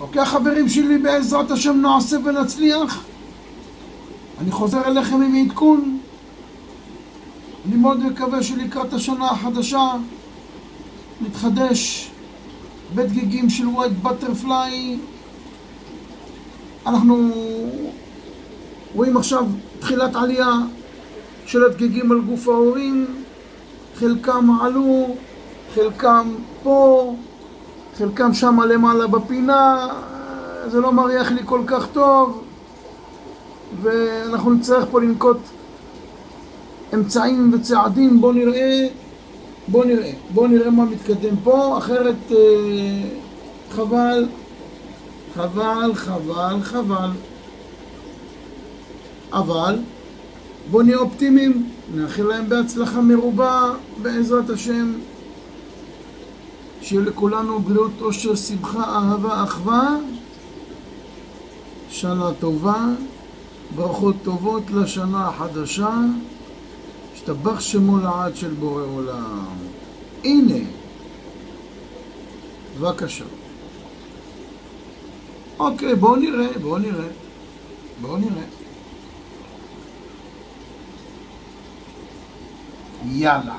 אוקיי, חברים שלי, בעזרת השם נעשה ונצליח. אני חוזר אליכם עם עדכון. אני מאוד מקווה שלקראת השנה החדשה נתחדש בדגיגים של ווייט בטרפליי. אנחנו רואים עכשיו תחילת עלייה של הדגיגים על גוף ההורים, חלקם עלו, חלקם פה, חלקם שם למעלה בפינה, זה לא מריח לי כל כך טוב ואנחנו נצטרך פה לנקוט אמצעים וצעדים, בואו נראה, בואו נראה, בואו נראה מה מתקדם פה, אחרת אה, חבל, חבל, חבל, חבל. אבל בואו נהיה אופטימיים, נאחל להם בהצלחה מרובה בעזרת השם. שיהיה לכולנו בריאות, אושר, שמחה, אהבה, אחווה. שנה טובה, ברכות טובות לשנה החדשה. השתבח שמו לעד של בורא עולם. הנה, בבקשה. אוקיי, בואו נראה, בואו נראה. בואו נראה. יאללה.